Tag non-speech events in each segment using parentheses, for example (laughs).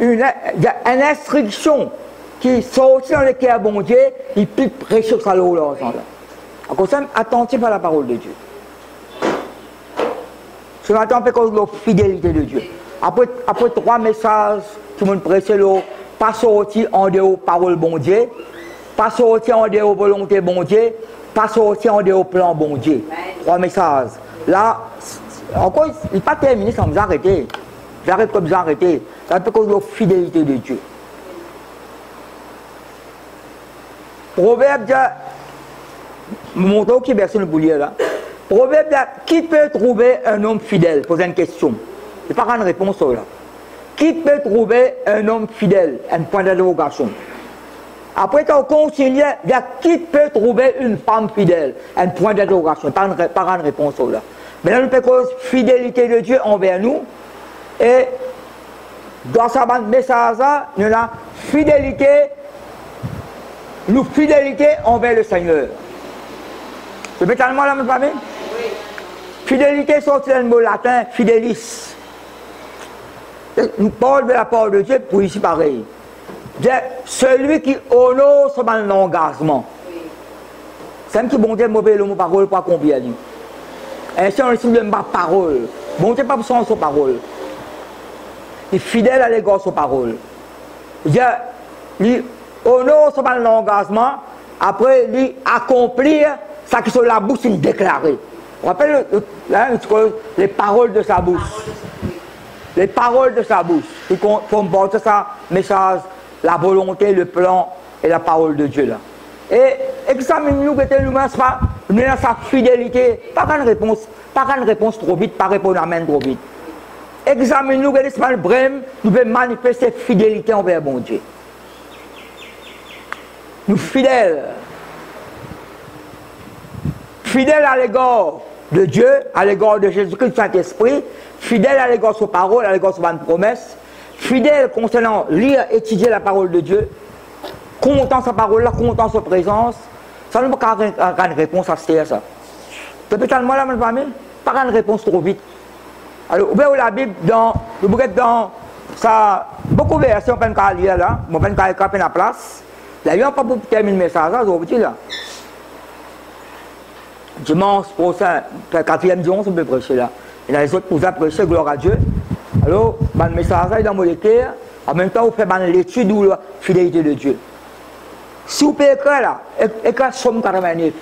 une, une instruction qui sortit dans le cœur bon Dieu, il peut prêcher ça là ensemble. Alors, ça, attentif à la parole de Dieu. Ce matin, on fait cause de la fidélité de Dieu. Après, après trois messages, tout le monde prêche là, pas sorti en dehors parole bon Dieu, pas sorti en dehors volonté bon Dieu, pas sorti en dehors plan bon Dieu. Trois messages. Là, encore, il n'est pas terminé sans vous arrêter. J'arrête comme vous arrêter. Ça fait cause la fidélité de Dieu. Proverbe montre qui verset le boulier là. Proverbe qui peut trouver un homme fidèle? Pose une question. Je pas une réponse là. Qui peut trouver un homme fidèle? Un point d'interrogation. Après, quand on continue, il y a qui peut trouver une femme fidèle? Un point d'interrogation. Pas pas une réponse là. Là, nous faisons fidélité de Dieu envers nous. Et dans sa message, nous avons fidélité, nous fidélité envers le Seigneur. C'est totalement la même famille Oui. Fidélité sorti d'un mot latin, fidélis. Nous parlons de la parole de Dieu pour ici pareil. Celui qui honore son engagement. C'est un qui bon Dieu mauvais le mot parole pour combien Ainsi on estime ma parole. Bon Dieu pas besoin de sa parole. Il fidèle à l'égard de sa parole. Il honore son engagement après lui accomplir ça qui sont la bouche, il déclaré. On rappelle les paroles de sa bouche. Les paroles de sa bouche. Qui comportent ça, message, la volonté, le plan et la parole de Dieu là. Et examine-nous que nous dans sa fidélité. Pas une réponse, pas une réponse trop vite, pas répondre amen trop vite. Examine-nous que l'esprit brème, nous pouvons manifester fidélité envers bon Dieu. Nous fidèles fidèle à l'égard de Dieu, à l'égard de Jésus-Christ, Saint-Esprit, fidèle à l'égard de sa parole, à l'égard de sa promesse, fidèle concernant lire, étudier la parole de Dieu, content sa parole, là, content sa présence, ça ne peut pas une réponse à ce ça. Peut-être moi là, famille, pas une réponse trop vite. Alors, ouvrez la Bible dans, vous dans ça, beaucoup de versions, on peut lire là, on peut écrire la place. Là, il n'y a pas pour terminer le message, là, vous là dimanche prochain, quatrième dimanche, on peut prêcher là. Et là, les autres pour prêcher, gloire à Dieu. Alors, ben, le message est dans mon écrire, en même temps, on fait ben, l'étude ou la fidélité de Dieu. Si vous pouvez écrire là, écrire Somme 89.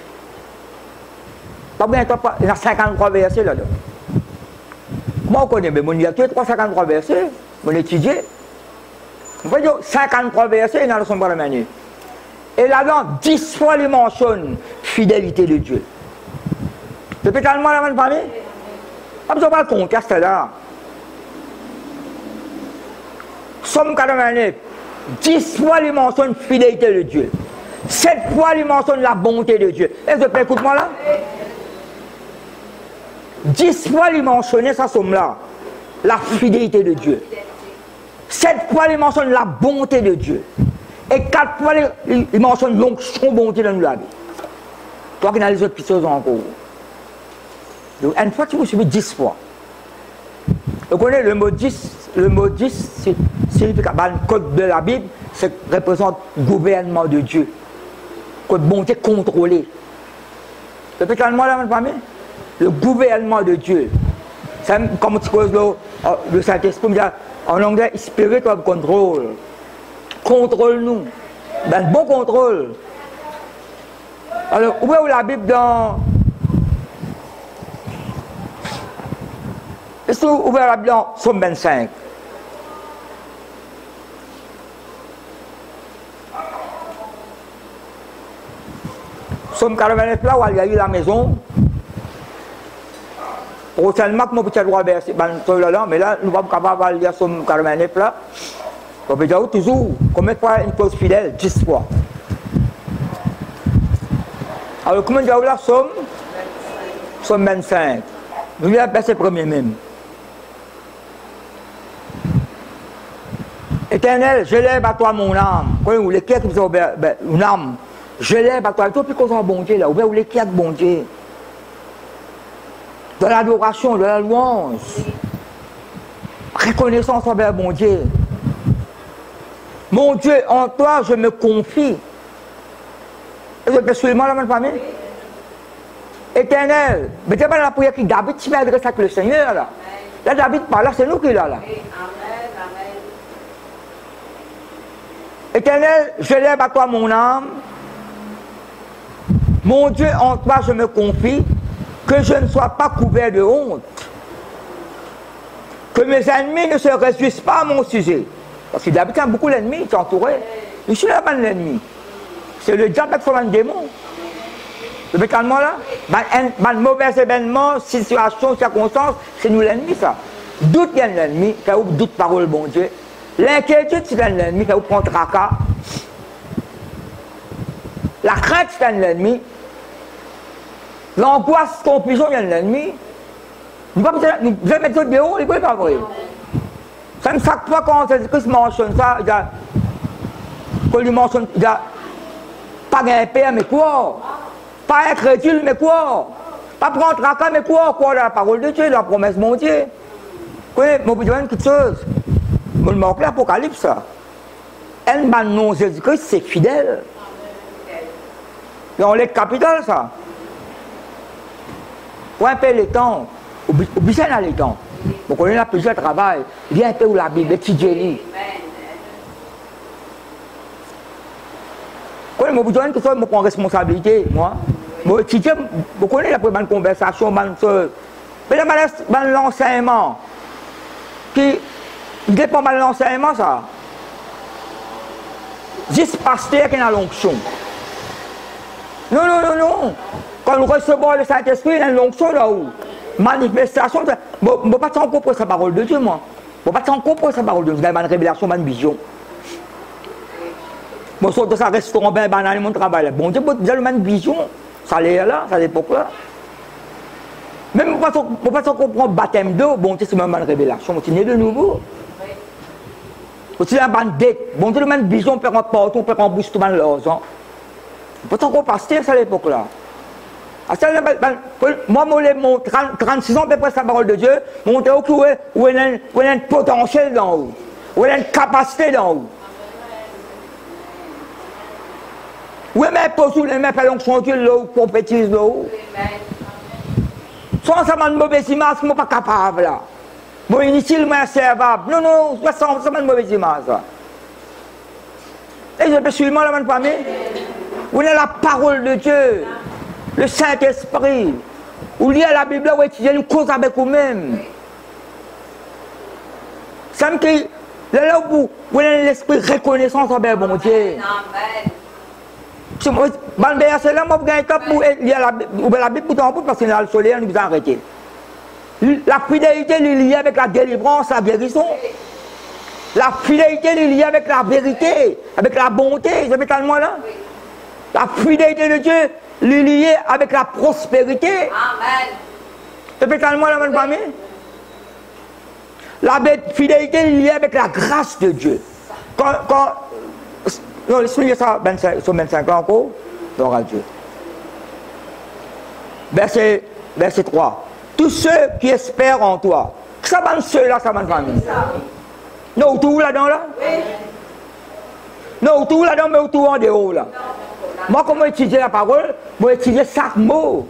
Pas bien, il y a 53 versets là-dedans. Comment on connaît Mais mon lecture, 353 versets, mon étudié. On peut dire 53 versets dans le Somme 89. Et là-dedans, 10 fois, il mentionne fidélité de Dieu. C'est totalement la même famille. Pas besoin de conteste là? Somme 89. 10 fois il mentionne fidélité de Dieu. 7 fois il mentionne la bonté de Dieu. Est-ce que écoute-moi là? 10 fois il mentionne sa somme là. La fidélité de Dieu. 7 fois il mentionne la bonté de Dieu. Et 4 fois il mentionne donc son bonté dans la vie. Toi qui n'as les autres choses encore. Une fois, tu vous suivez dix fois. Vous connaissez le mot 10 Le mot 10 signifie le code de la Bible, ça représente gouvernement de Dieu. Code bonté contrôlée. C'est peut moi la famille Le gouvernement de Dieu. Comme tu poses le, euh, le Saint-Esprit, en anglais, spiritual control. Contrôle-nous. Ben, bon contrôle. Alors, ouvrez la Bible dans Est-ce que la Bible en Somme 25 Somme 89 là où il y a eu la maison. Prochainement, moi, peut-être droit verser, ben, mais là, nous ne sommes pas capables de lire Somme 89 là. On peut dire toujours, combien de fois une clause fidèle 10 fois. Alors, comment dire là, Somme? Somme 25. Nous avons verset premier même. Éternel, je lève à toi mon âme. Vous les qui vous ont une âme? Je lève à toi. Toi, puis qu'on soit bon Dieu là. Ou les qui bon Dieu. Dans l'adoration, dans la louange. Reconnaissance envers bon Dieu. Mon Dieu, en toi, je me confie. Est-ce que tu là, ma famille Éternel, mais c'est pas la prière qui David tu m'adresses avec le Seigneur là. Là, David parle, c'est nous qui là. là. Éternel, je lève à toi mon âme. Mon Dieu, en toi je me confie, que je ne sois pas couvert de honte. Que mes ennemis ne se réjouissent pas à mon sujet. Parce que a beaucoup d'ennemis, est entouré. Je suis là, l'ennemi. C'est le diable qui fait un démon. Le mécanisme là, un mauvais événement, situation, circonstance, c'est nous l'ennemi ça. Doute il y a l'ennemi, quand vous doute parole bon Dieu. L'inquiétude c'est l'ennemi, quand vous prenez tracas. La crainte c'est l'ennemi. L'angoisse, il y a l'ennemi. Nous devons mettre ça dehors, il n'est pas vrai. Ça ne chaque fois quand Jésus-Christ mentionne ça, quand il mentionne, il pas un père, mais quoi? Pas chrétien, mais quoi? Pas prendre tracas, mais quoi? Quoi la parole de Dieu, la promesse de mon Dieu Oui, mais vous dire quelque chose. Je le manque l'Apocalypse. Un non Jésus-Christ, c'est fidèle. Et on est capital, ça. Un peu les temps, besoin dans les temps. Connaissez la plusieurs travail. Viens un peu où la Bible, étudiez-les. Quand je besoin que ça, je prends responsabilité, moi. Je étudie, vous connaissez la première conversation, mais là, l'enseignement, qui dépend de l'enseignement, ça. Juste pasteur qui a l'onction. Non, non, non, non. Quand nous recevons le Saint-Esprit, il y a l'onction là-haut. Manifestation, je ne peux pas comprendre sa parole de Dieu, moi. Je ne peux pas comprendre sa parole de Dieu. Avez une révélation, une vision. Je dans un restaurant, ben, ben, mon travail. Bon Dieu, vous avez une vision. Ça l'est là, ça l'époque là. Même pour ne pas comprendre le baptême d'eau, bon Dieu, c'est même une révélation. C'est né de nouveau. Aussi la bande Bon Dieu, une vision, on peut en porte, on peut en bouche tout le monde. Pourtant, on pasteur, ça à l'époque là. Moi, mon 36 ans, à peu près, sa parole de Dieu, montrer où il y a un potentiel dans haut, où il y a une capacité dans haut? Poste, il y a un l'onction de compétisse là haut. Sans ça, une mauvaise image, je ne suis pas capable là. Moi, inutile, moi, servable. Non, non, ça, c'est une mauvaise image. Et je peux suivre la même famille. Y a la parole de Dieu? Le Saint-Esprit, ou lié à la Bible, où étudier une cause avec vous-même. Ça me dit, là où vous avez l'esprit reconnaissance envers bon Dieu. Si moi, c'est là, moi, vous avez cap pour lier la Bible, la Bible parce que le soleil, nous a arrêté. La fidélité est liée avec la délivrance, la guérison. La fidélité est liée avec la vérité, avec la bonté. Vous avez tellement là La fidélité de Dieu lié avec la prospérité. Amen. C'est moi la même famille. La fidélité est liée avec la grâce de Dieu. Quand, quand non, laissez ça 25, sur 25 ans encore. Gloire à Dieu. Verset, verset 3. Tous ceux qui espèrent en toi. Ça va ceux-là, ça va famille. Non, tout là-dedans là? Non, tout là-dedans, mais tout en dehors là? Moi, comment étudier la parole? Moi, étudier chaque mot.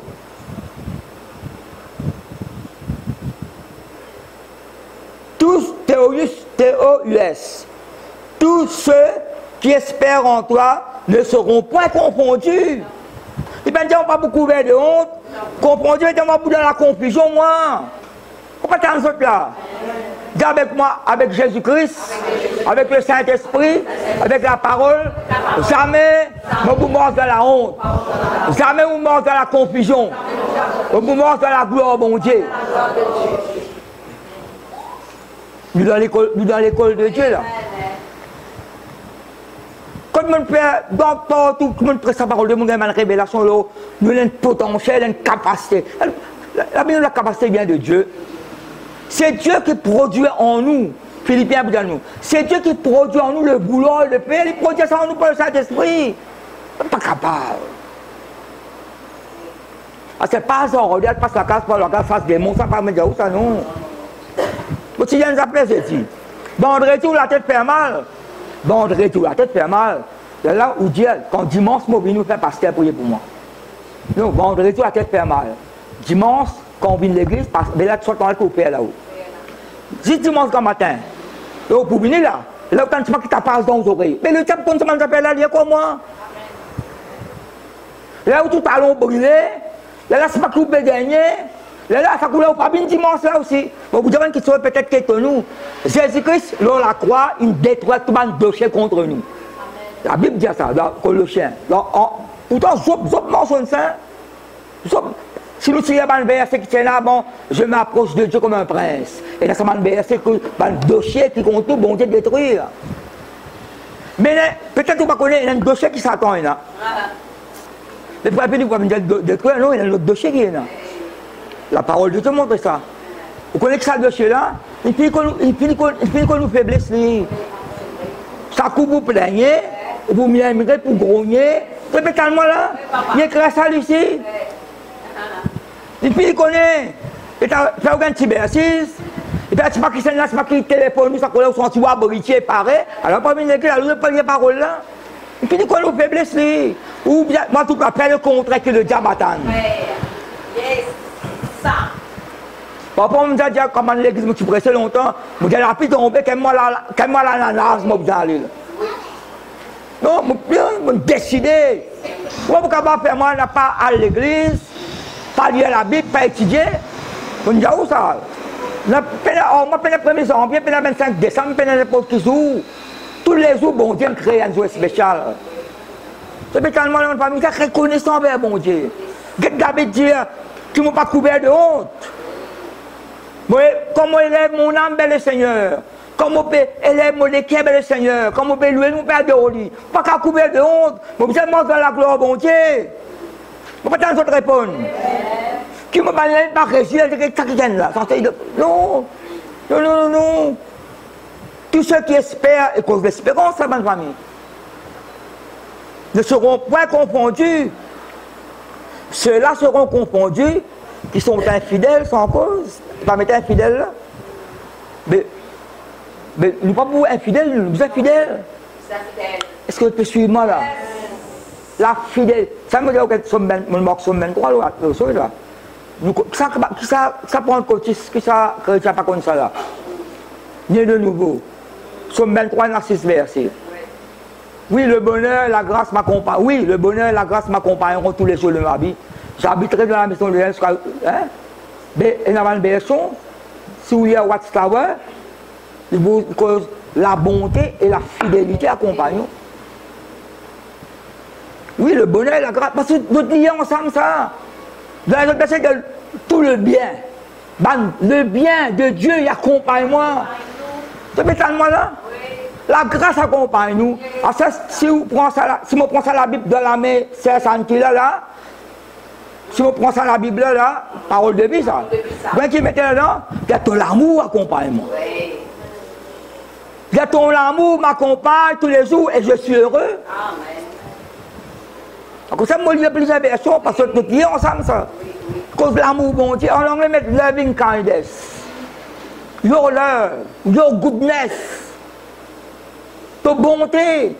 Tous, T-O-U-S, tous ceux qui espèrent en toi ne seront point confondus. Il on pas beaucoup de honte. Confondus, mais dans la confusion, moi. Pourquoi tu as là Dis avec moi, avec Jésus-Christ, avec le Saint-Esprit, avec la parole, jamais vous mort dans la honte, jamais vous mort dans la confusion, vous mort dans la gloire, mon Dieu. Nous dans l'école, de Dieu là. Quand on fait dans partout, tout le monde prête sa parole de monde, une révélation nous avons un potentiel, une capacité. La, la, la capacité vient de Dieu. C'est Dieu qui produit en nous. Philippiens vous nous. C'est Dieu qui produit en nous le boulot, le pain. Il produit ça en nous par le Saint-Esprit. Pas capable. Ah, c'est pas ça, on regarde, passe la casse, pas la casse, face des mots, ça pas me dire où ça non. Si nous appelez, c'est dit. Vendredi où la tête fait mal. vendredi, la tête fait mal. C'est là où Dieu, quand dimanche, moi, nous faire pasteur pour moi. Non, vendredi, la tête fait mal. Dimanche, quand on vient de l'église, mais là, tu dans le coupé là-haut. Si dimanche quand matin, pour venir là, là, quand tu qui t'a passe dans les oreilles. Mais le diable, quand tu m'as là, il y a quoi, moi? Là où tout allons brûler, là, là, c'est pas coupé gagner. Là, là, ça coule pas bien dimanche là aussi. Bon, vous avez une question peut-être que nous. Jésus-Christ, l'on la croix, il détruit tout le dossier contre nous. La Bible dit ça, dans Colossiens. Pourtant, Zop, Zop mentionne ça. Zop, si nous tirons un verset qui tient là, bon, je m'approche de Dieu comme un prince. Et là, c'est un verset que un dossier qui compte tout, bon Dieu détruire. Mais peut-être vous ne connaissez, il y a un dossier qui s'attend là. Mais pour vous pouvez détruire, non, il y a un autre dossier qui est là. La parole de Dieu montre ça. Vous connaissez ça dossier là, il finit qu'on nous fait blesser. Ça coupe vous plaignez, vous m'aimerez pour grogner. Répétez-moi là, il y a ça ici. Et puis il connaît. Il fait un petit bercis. Et puis, c'est pas qui là, pas qui téléphone, ça petit boritier pareil. Alors, pas bien écrit, alors, pas les paroles là. Et puis, nos faiblesses, Ou bien, moi, tout après, le contraire que le diable attend. Yes, ça. Papa, on me dit, comment l'église me pressé longtemps, je me dit, la piste tombée, quelle moi l'ananas, moi, vous allez là. Non, je me décidé. Pourquoi vous faire moi, n'a pas à l'église, pas lire la Bible, pas étudier. On dit où ça? Moi, je le 1er janvier, le 25 décembre, je n'importe qui jour. Tous les jours, bon Dieu me crée un jour spécial. Spécialement dans ma famille, c'est reconnaissant envers bon Dieu. David dit, tu ne m'as pas couvert de honte. Comment élève mon âme, bel Seigneur? Comment peut élève mon équipe, bel Seigneur? Comment peut louer mon Père de Pas qu'à couvert de honte, mais êtes dans la gloire, bon Dieu. Je ne peux pas te répondre. Qui me parle pas réussir, elle dit que ça là. Non, non, non, non. Tous ceux qui espèrent et cause l'espérance, ça, ma famille, ne seront point confondus. Ceux-là seront confondus qui sont infidèles sans cause. Pas mettre infidèles là. Mais, mais nous pas pour infidèles, nous sommes fidèles. Est-ce que tu peux suivre moi là? La fidélité. Ça me dit que ben, mon son ben quoi là, là. Nous ça ça ça prend côté que ça que ça pas comme ça là. Né de nouveau. Somme 23 narcisse versé. Oui, le bonheur, la grâce m'accompagne. Oui, le bonheur, la grâce m'accompagneront tous les jours de ma vie. J'habiterai dans la maison de Dieu hein? Mais en avant le berceau, si vous a Watchtower, la bonté et la fidélité accompagnent. Oui, le bonheur, la grâce, parce que nous lions ensemble ça. Dans la que tout le bien, le bien de Dieu, il accompagne moi. Tu peux moi là? La grâce accompagne nous. Alors ah, si, vous prenez ça, si je prends ça la Bible de la main, c'est ça là, là, si vous prenez ça la Bible là, parole de vie ça. Quand tu mets là-dedans, a ton amour accompagne moi. A ton amour m'accompagne tous les jours et je suis heureux. Amen. Comme ça, moi, il y a plusieurs versions parce que nous disons ensemble ça. Cause l'amour, bon Dieu, en anglais, met loving kindness. Your love, your goodness, ta bonté.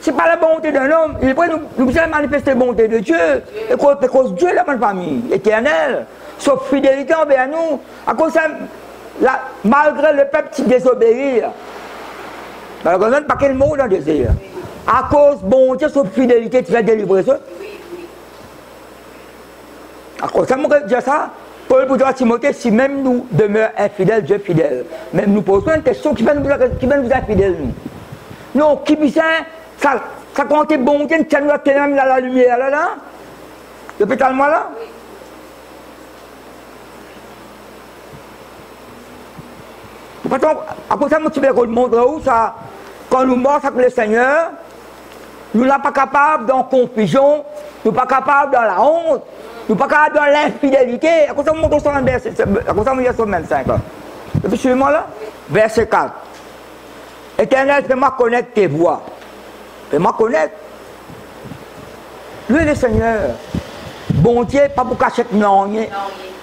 Ce n'est pas la bonté d'un homme. Il faut nous, nous manifester la bonté de Dieu. Et cause, cause Dieu est ma famille, éternelle. Sauf fidélité envers nous. À cause malgré le peuple qui désobéit, malgré pas quel mot dans le désir à cause bon Dieu, sa fidélité, tu vas délivrer ça. À cause ça, je dire ça. Paul pour dire à Timothée, si même nous demeurons infidèles, Dieu fidèle. Même nous posons une question qui va nous, va nous. Non, qui bien, ça, ça compte bon Dieu, nous là la lumière, là, là. Depuis tellement là. Après ça, je vais montrer où ça, quand nous morts avec le Seigneur, nous ne sommes pas capables dans la confusion, nous ne sommes pas capables dans la honte, nous ne sommes pas capables dans l'infidélité. À de ça, montre ça verset, à cause de ça, 25. Et puis, suivez-moi là, verset 4. Éternel, fais-moi connaître tes voix. Fais-moi connaître. Lui, le Seigneur, bon Dieu, pas pour cacher non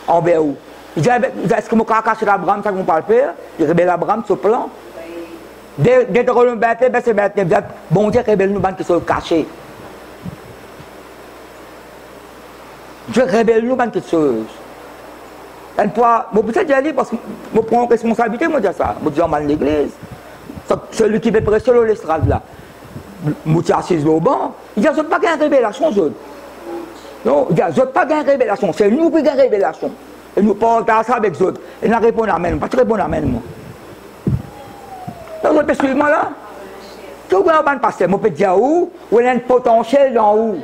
envers vous. Il dit, est-ce que je vais cacher Abraham, ça qu'on parle faire Il révèle Abraham ce plan. Deutéronome 21, verset 29, bon Dieu révèle nous qui sont cachés. Dieu révèle nous quelque chose. Une fois, je peux dire parce que je prends responsabilité, je dis ça. Je dis mal l'église. Celui qui veut prêcher sur l'estrade là. Je suis assis au banc. Il dit, je n'ai pas de révélation, je. Non, il dit, je n'ai pas de révélation. C'est nous qui avons révélation. Et nous parlons ça avec eux. Et nous répondons Amen. Pas très bon Amen, moi. Je peux suivre là. Tout le monde passe. Peux dire où, où il y a un potentiel dans où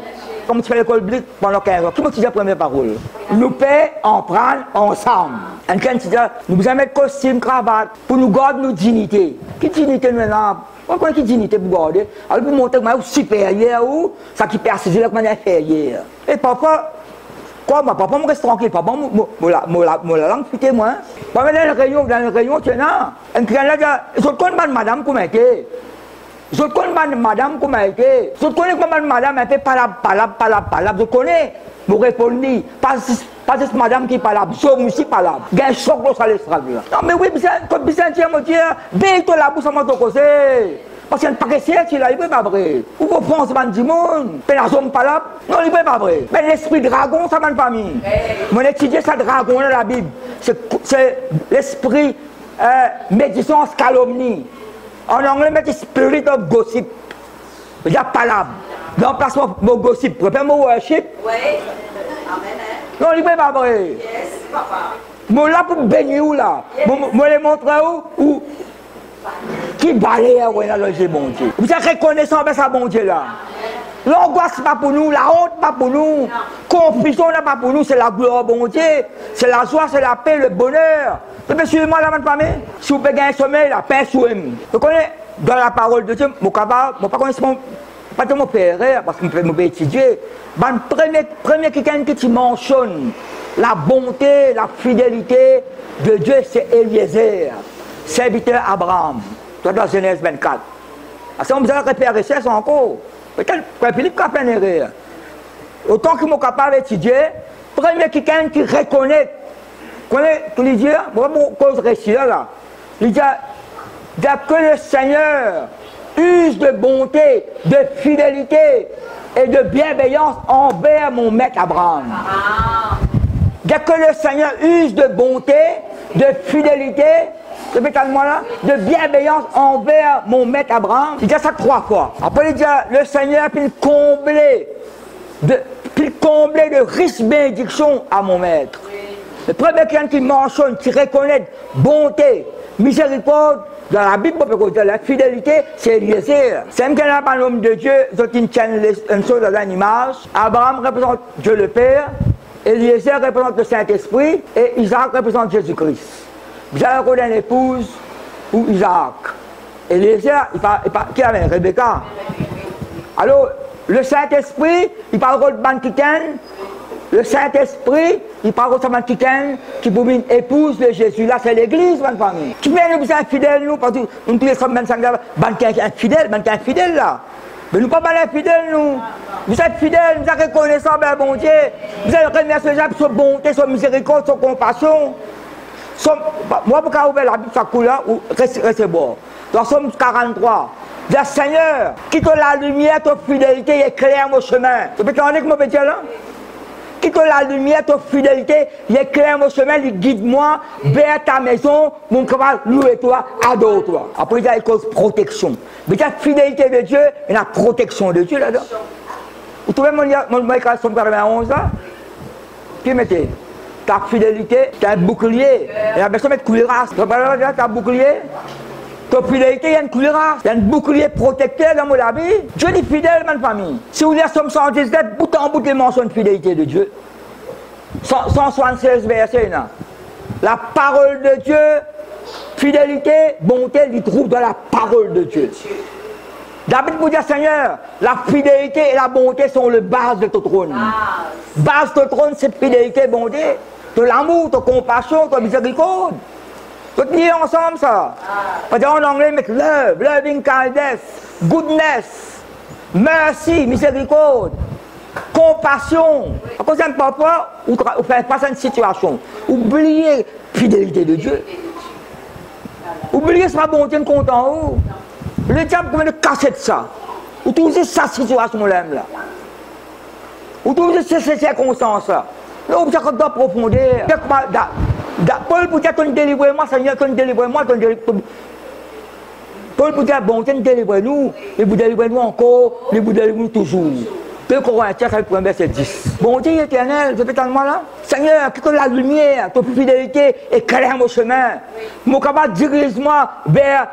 comme tu fais l'école biblique pendant 15 ans, qui m'a dit la première parole? Nous paix en prendre ensemble. Et quand tu nous allons mettre costume, cravate, pour nous garder nos dignités. Quelle dignité nous avons Pourquoi quelle dignité pour garder Alors pour montrer que je suis supérieur ou ça qui persiste de manière inférieure. Et papa, ma papa, je reste tranquille, papa, je la langue moi. Dans le rayon, dans rayon, tu là. Quand là, je connais madame comment était. Je connais madame comment elle était. Je connais comment madame elle fait palab, palab, palab, palab. Je connais. Je pas, pas madame qui parle, je aussi palab. Il y a un choc dans l'estrade. Non, mais oui, comme Bissan tient me veille toi la bouche à causer. Parce qu'il y a un paquet de là, il n'est pas vrai. Ou vous pensez que du monde, mais la zone palab, non, il n'est pas vrai. Mais l'esprit dragon, ça m'a pas mis. Mon étudier ça dragon dans la Bible. C'est l'esprit euh, médisance calomnie. En anglais, met spirit of gossip. Il y a palabre. Dans place mon gossip. Repère mon worship. Oui. Amen. Non, il n'est pas vrai. Yes, papa. Moi là pour bénir où là? Moi les montrer où? Où? Qui où il a bon Dieu. Vous êtes reconnaissant avec sa bon Dieu là. L'angoisse n'est pas pour nous, la honte pas pour nous, confusion n'est pas pour nous, c'est la gloire bon Dieu, c'est la joie, c'est la paix, le bonheur. Vous pouvez suivre moi la main famille Si vous pouvez gagner un sommeil, la paix sur vous. Vous connaissez dans la parole de Dieu, mon capable, mon pas connaître mon pas de mon père, parce que je peux étudier. Ben, premier, premier quelqu'un qui mentionne la bonté, la fidélité de Dieu, c'est Eliezer, serviteur Abraham. Dans Genèse 24. Alors, on vous a repéré ça encore. Peut-être Philippe a fait erreur. Autant que mon capable d'étudier, premier quelqu'un qui reconnaît, connaît, tu lui dis, moi, cause récit là, il dit, que le Seigneur use de bonté, de fidélité et de bienveillance envers mon maître Abraham. Dès que le Seigneur use de bonté, de fidélité là, de bienveillance envers mon maître Abraham. Il dit ça trois fois. Après, il dit le Seigneur puis combler de, puis combler de riches bénédictions à mon maître. Le premier qui mentionne, qui reconnaît bonté, miséricorde, dans la Bible, la fidélité, c'est Eliezer. C'est même qu'un un homme de Dieu, ils tiennent une chose dans une image. Abraham représente Dieu le Père, Eliezer représente le Saint-Esprit, et Isaac représente Jésus-Christ. J'avais connu une épouse ou Isaac. Les il parle, qui avait Rebecca? Alors, le Saint-Esprit, il parle de Banquiken. Le Saint-Esprit, il parle de Banquiken qui une épouse de Jésus. Là, c'est l'église, ma famille. Qui vient nous, vous fidèles, nous, parce que nous, tous les 25 ans, Banquiken est fidèle, Banquiken est fidèle, là. Mais nous pas fidèles, nous. Vous êtes fidèles, vous êtes reconnaissants, ben, bon Dieu. Vous êtes pour sa bonté, sa miséricorde, sa compassion. Moi, pour ouvrir la Bible, ça coule ou restez bon. Dans Somme 43, le Seigneur, quitte la lumière, ta fidélité éclaire mon chemin. Tu peux que je dire là? Quitte la lumière, ta fidélité, éclaire mon chemin, il guide-moi vers ta maison, mon travail, louer toi, adore-toi. Après, il y a une cause protection. Mais il la fidélité de Dieu et la protection de Dieu là-dedans. Trouvez mon, Somme 91 là Qui mettez ta fidélité, tu as un bouclier. Et la personne met cuirasse. Tu as un bouclier ta fidélité, il y a une cuirasse, il y a un bouclier protecteur dans mon vie. Dieu est fidèle, ma famille. Si vous lisez Somme 117, bout en bout, il mentionne fidélité de Dieu. 176 versets, là. La parole de Dieu, fidélité, bonté, il trouve dans la parole de Dieu. David vous dire, Seigneur, la fidélité et la bonté sont le base de ton trône. Base de ton trône, c'est fidélité et bonté de l'amour, de compassion, de miséricorde. Tout lié ensemble, ça. Parce en anglais, mais love, loving kindness, goodness, merci, miséricorde, compassion. À cause d'un papa, faites face à une situation. Oubliez la fidélité de Dieu. Oubliez sa bonté content. Le diable vient de casser de ça. Ou toujours sa situation-là. Toujours ces circonstances-là. Là, on doit approfondir. Paul pour dire qu'on délivre moi, Seigneur, qu'on délivre moi, qu'on délivre. Paul pour dire, bon, qu'on délivre nous, et vous délivrez nous encore, et vous délivrez nous toujours. 2 Corinthiens, le premier verset 10. Bon Dieu éternel, tellement là. Seigneur, que la lumière, ton fidélité éclaire mon chemin. Mon capable dirige-moi vers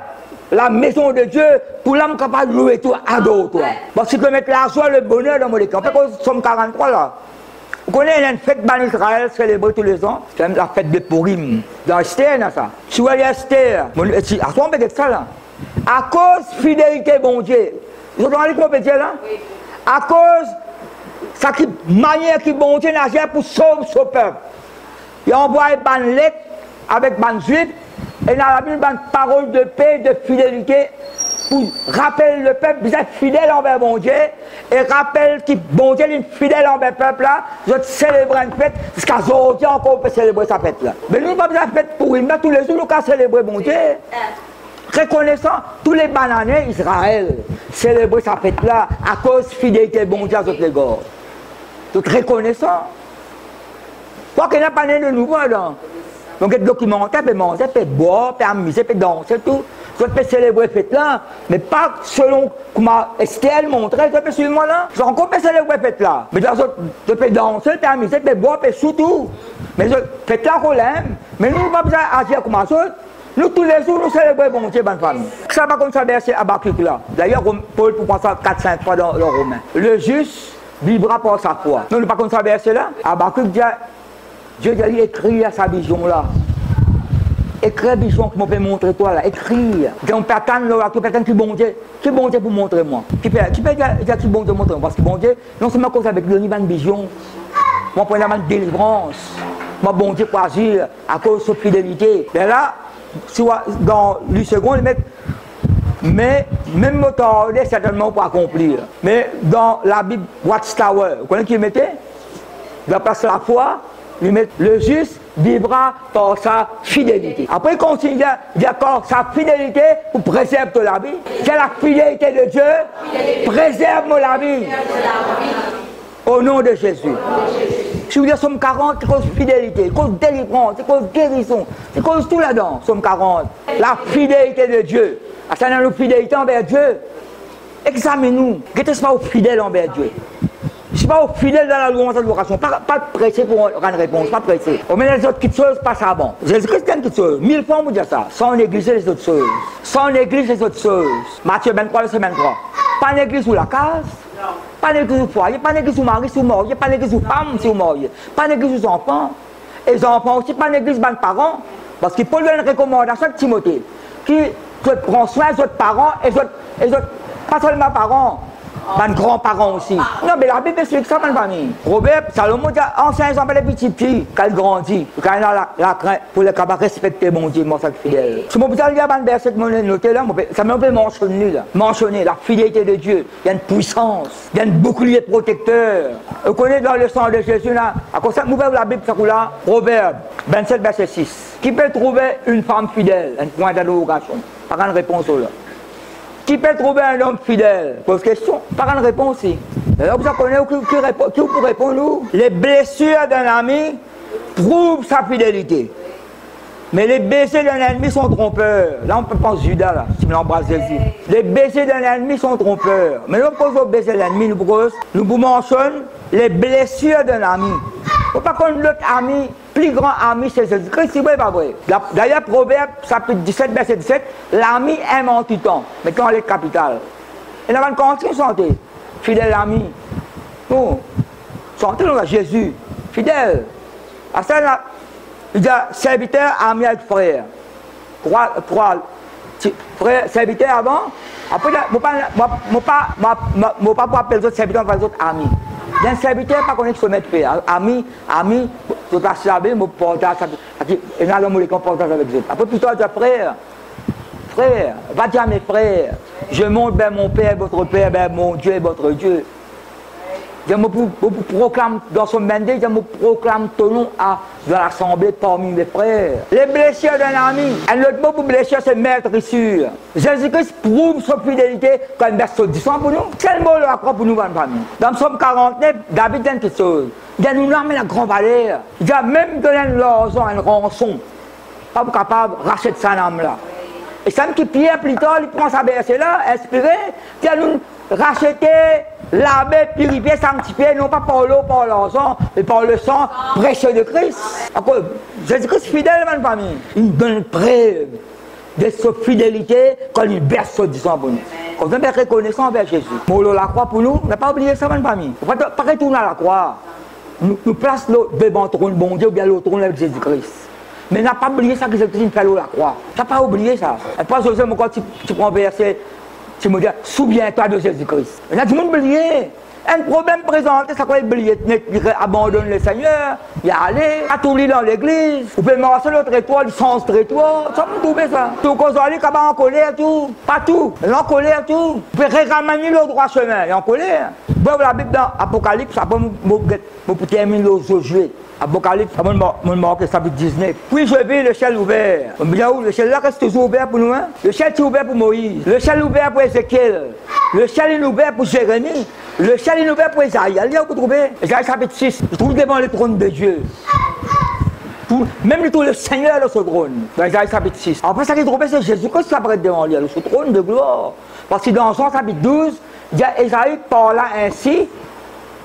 la maison de Dieu pour l'âme capable de louer toi, adorer toi. Parce que mettre la joie, le bonheur dans mon écran. Fait sommes 43 là. Vous connaissez une fête en Israël célébrée tous les ans C'est la fête de Purim. Dans Esther, dans ça? Allez à Esther, à quoi on peut dire ça là À cause fidélité, bon Dieu. Vous entendez quoi on peut dire là À cause sa manière qui bon Dieu n'a pour sauver son peuple. Il a envoyé une lettre avec une juif et dans la Bible, une parole de paix, de fidélité pour rappeler le peuple, vous êtes fidèle envers mon Dieu, et rappelle que bon Dieu est fidèle envers le peuple là, êtes célébrer une fête, parce qu'aujourd'hui encore on peut célébrer sa fête là. Mais nous, pas besoin de fête pour lui, mais tous les jours, nous pouvons célébrer mon Dieu. Reconnaissant tous les bananiers Israël, célébrer sa fête là, à cause de fidélité bon Dieu à les gars. Tout reconnaissant. Quoi qu'il n'y a pas de nouveau là. Donc, être documentaire, peut manger, peut boire, peut amuser, danser, tout. Je peux célébrer fête là, mais pas selon comment Estelle montrait, je peux suivre moi là. Je peux célébrer fête là. Mais je peux danser, peux amuser, peux boire, peux surtout. Mais je fête là qu'on l'aime. Mais nous, pas besoin d'agir comme ça. Nous, tous les jours, nous célébrons bon Dieu, bonne famille. Ça va comme ça verset Abacuc là. D'ailleurs, Paul pour prendre ça 4-5 fois dans le Romain. Le juste vivra par sa foi. Nous, nous pas comme ça verset là. Abacuc dit Dieu a écrit à sa vision là. Écris vision que je peux montrer toi là. Écris. Un personne là, qui personne qui bon Dieu. Qui bon Dieu pour montrer moi. Qui peut, qui peut dire qui bon Dieu montrer moi. Parce que bon Dieu, non seulement cause avec le niveau de vision. Moi, pour une délivrance. Moi, bon Dieu pour agir à cause de sa fidélité. Et là, dans le second, il met mais même moteur, certainement pour accomplir. Mais dans la Bible Watchtower, vous connaissez qui mettait? La place la foi, le juste vivra par sa fidélité. Après, il continue d'accord, sa fidélité pour préserver la vie. C'est la fidélité de Dieu, préserve la vie. Au nom de Jésus. Si vous dites Somme 40, c'est cause fidélité, cause délivrance, c'est cause guérison, c'est cause tout là-dedans, Somme 40. La fidélité de Dieu. C'est une fidélité envers Dieu. Examinez-nous. Qu'est-ce que c'est fidèle envers Dieu je ne suis pas fidèle dans la louange de l'adoration. Pas, pas pressé pour rendre réponse, pas pressé. On met les autres petites choses, pas ça bon. Jésus-Christ est une petite chose. Mille fois, on vous dit ça. Sans négliger les autres choses. Sans négliger les autres choses. Matthieu 23, verset 23. Pas négliger sous la case. Pas négliger sous foyer. Pas négliger sous mari, sous marié. Pas négliger sous femme, sous marié. Pas négliger sous enfants. Et les enfants aussi, pas négliger les parents. Parce qu'il faut donner une recommandation à Timothée. Qui prend soin des autres parents et autres, pas seulement parents mes grands-parents aussi. Non, mais la Bible explique ça, ma famille. Robert, Salomon dit, ancien exemple, les petits petits, quand ils grandissent, quand ils ont la, la crainte pour les capables respecter mon Dieu, mon sac fidèle. Si mon petit lire un verset que je noté là, ça m'a fait mentionner là. Mentionner la fidélité de Dieu. Il y a une puissance, il y a une bouclier protecteur. Vous connaissez dans le sang de Jésus là, à de ça, la Bible, ça là, Proverbe 27, verset 6. Qui peut trouver une femme fidèle, un point d'adoration Pas une réponse là. Qui peut trouver un homme fidèle? Pose question. Pas une réponse ici. Alors vous connaissez qui, qui, répond, qui peut répondre Les blessures d'un ami prouvent sa fidélité. Mais les baisers d'un ennemi sont trompeurs. Là, on peut penser Judas, là, si on embrasse Jésus. Les baisers d'un ennemi sont trompeurs. Mais nous, quand on baisser l'ennemi, nous, nous vous mentionnons les blessures d'un ami. Faut pas qu'on l'autre ami plus grand ami, c'est Jésus-Christ, c'est vrai, pas vrai. D'ailleurs, Proverbe, chapitre 17, verset 17, l'ami aime en tout temps, mais quand il est capital. Et dans une continue santé, fidèle ami. Bon, santé, nous Jésus, fidèle. À ça, là, dit serviteur, ami avec frère. Trois, trois, frère, serviteur avant, après, ne peux pas, pas appeler les autres serviteurs, les autres amis. Il y a un serviteur, pas est se mettre ami, ami, tout à savoir, mon portage, et là, l'homme, les comportages avec eux. Après, plutôt, je frère, frère, va dire à mes frères, je monte vers mon Père, votre Père, vers mon Dieu, votre Dieu. Je me proclame dans son mandé, je me proclame ton nom à, dans l'assemblée parmi mes frères. Les blessures d'un ami, un autre mot pour blessure, c'est meurtrissure. Jésus-Christ prouve sa fidélité quand il verse du sang pour nous. Quel mot le croix pour nous, bonne famille? Dans le psaume 49, David dit quelque chose. Il a nous nommé la grande valeur. Il a même donné l'argent, une rançon. Pas capable de racheter sa âme là. Et ça me qui Pierre plus tard, il prend sa bercée là, inspiré, il a nous racheter l'abbé purifié, sanctifié, non pas par l'eau, par l'argent, mais par le sang précieux de Christ. Jésus-Christ fidèle, ma famille. Une bonne preuve de sa fidélité quand il berce du sang pour nous. Quand on est reconnaissant envers Jésus. Molo la croix pour nous, n'a pas oublié ça, ma famille. On pas retourner à la croix. Nous, nous place devant le trône bon Dieu ou bien le trône avec Jésus-Christ. Mais n'a pas oublié ça que Jésus-Christ fait la croix. Tu n'as pas oublié ça. Et pas José, quand tu, tu prends verset tu me dis, souviens-toi de Jésus-Christ. Le monde. Un problème présenté, ça quoi abandonne le Seigneur, y aller, à tout dans l'église. Vous pouvez marcher l'autre étoile, sens étoile, ça peut trouver ça. Tout cause aller, en colère, tout. Pas tout, en colère, tout. Vous pouvez ramener le droit chemin, en colère. Bon, la Bible dans Apocalypse, ça peut me terminer le Josué. Apocalypse, ça me marque chapitre 19. Puis je vis le ciel ouvert. Bien où? Le ciel là reste toujours ouvert pour nous. Hein? Le ciel est ouvert pour Moïse. Le ciel ouvert pour Ézéchiel. Le ciel est ouvert pour Jérémie. Le ciel est ouvert pour Isaïe. Allez, vous trouvez Isaïe chapitre 6. Je trouve devant le trône de Dieu. même tout le Seigneur de ce trône. Dans Isaïe chapitre 6. Après, ça qui est trouvé, c'est Jésus-Christ qui apparaît devant lui, ce trône de gloire. Parce que dans Jean chapitre 12, il y a Isaïe parlant ainsi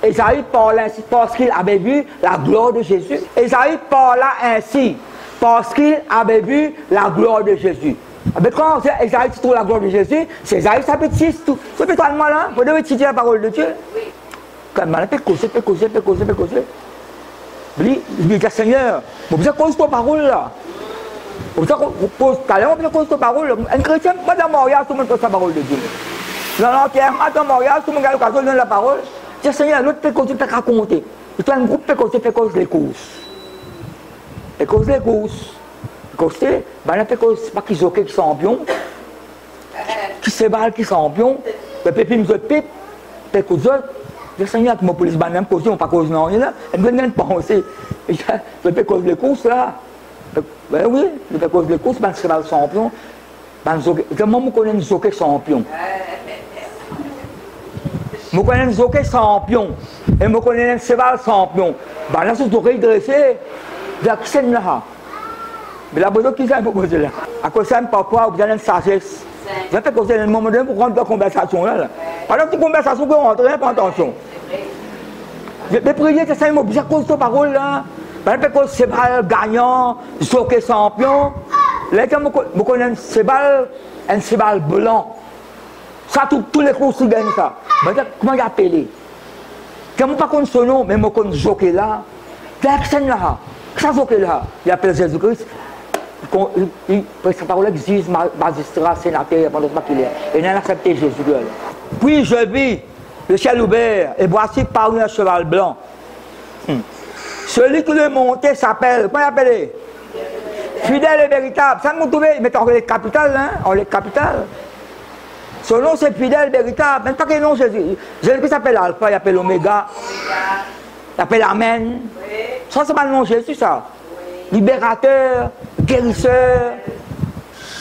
Esaïe parla ainsi parce qu'il avait vu la gloire de Jésus. Esaïe parla ainsi parce qu'il avait vu la gloire de Jésus. Mais quand Esaïe trouve la gloire de Jésus, c'est Esaïe chapitre 6. Tout. C'est peut là, vous devez étudier la parole de Dieu. Oui. Quand même, peut causer, peut causer, peut causer, peut causer. Il dit, Seigneur, vous avez cause ta parole là. Vous avez cause ta parole. Un chrétien, pas dans Montréal, tout le monde cause la parole de Dieu. Dans l'enterrement de Montréal, tout le monde a l'occasion de donner la parole. Dis Seigneur, l'autre fait cause, fait raconter. Et toi, un groupe fait cause, fait cause les courses. Et cause les courses. Costé, ben là, c'est pas qu'ils ont qui sont champions. Qui se battent, qui sont champions. Le pépé me dit, pipe, fait cause d'autres. Dis Seigneur, que mon police, ben même cause, on pas cause non, là. Et me donne penser. Et je fais cause les courses, là. Ben oui, je fais cause les courses, ben c'est pas le champion. Ben, je me connais un jockey champion. Je connais un jockey champion. Et je connais un cheval champion. Ben là, c'est. Il y a qui là? Mais la bonne qui s'est proposé là. À cause de parfois, vous avez une sagesse. Vous avez causé un moment donné pour rendre la conversation là. Pendant que conversation vous rentre, pas attention. Mais prier, c'est ça, m'a bien cause de parole là. Ben, parce que c'est cheval gagnant, jockey champion. Là, je connais un cheval, un cheval blanc. Ça, tous les courses gagnent ça. Ben, comment il appelé Je ne pas son nom, mais je connais Joké là. Personne là. Ça, Joké là. Il appelle Jésus-Christ. Sa parole existe, magistrat, sénateur, pendant ce qu'il est. Et il a accepté Jésus. Puis je vis le ciel ouvert, et voici parmi un cheval blanc. Hmm. Celui qui le montait s'appelle, comment il appelle Fidèle et véritable. Ça nous trouve, mais on est capital, hein, on est capital. Son nom c'est fidèle, véritable. Même pas que nom Jésus. Jésus s'appelle Alpha, il appelle Oméga. Il appelle Amen. Ça c'est pas le nom Jésus ça. Libérateur, guérisseur.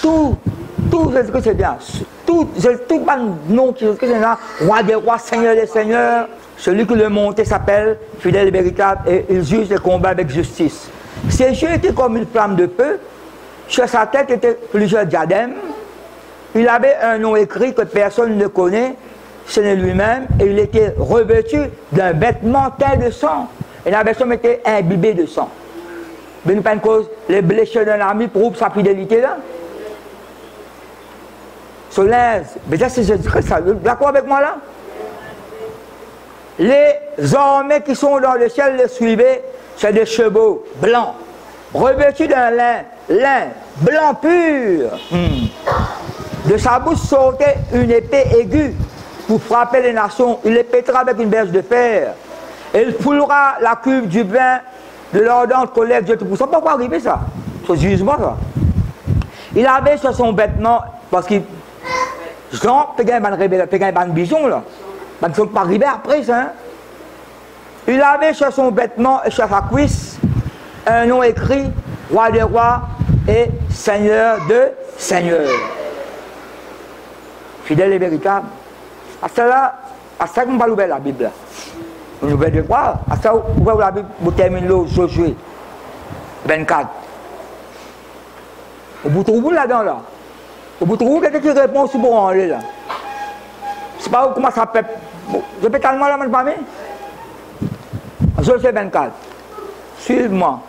Tout, tout Jésus c'est bien. Tout, tout nom qui Jésus c'est. Roi des rois, Seigneur des seigneurs. Celui qui le montait s'appelle fidèle et véritable et il juge les combats avec justice. Ses yeux étaient comme une flamme de feu. Sur sa tête étaient plusieurs diadèmes. Il avait un nom écrit que personne ne connaît, ce n'est lui-même, et il était revêtu d'un vêtement tel de sang. Et la version était imbibée de sang. Cause, les blessures d'un ami prouvent sa fidélité là. Solène, mais ça c'est Jésus-Christ, d'accord avec moi là Les armées qui sont dans le ciel le suivaient, c'est des chevaux blancs, revêtus d'un lin, lin, blanc pur. Hmm. De sa bouche sortait une épée aiguë pour frapper les nations. Il les pètera avec une berge de fer. Il foulera la cuve du vin de colère de Dieu Tout-Puissant. Pourquoi arriver ça? Ce jugement, ça. Il avait sur son vêtement, parce qu'il. Jean, il un ban bison, là. Ne sont pas arrivés après ça. Hein? Il avait sur son vêtement et sur sa cuisse un nom écrit Roi des rois et Seigneur de Seigneur. Fidèle et véritable. À cela, à ça qu'on va ouvrir la Bible. Une nouvelle de quoi? À ça, ouvrir la Bible, vous terminez le Josué 24. Vous trouvez là-dedans là. Vous trouvez quelqu'un qui répond sur pour en là. C'est pas comment ça peut. Répétez moi là, ma famille. Josué 24. Suive-moi.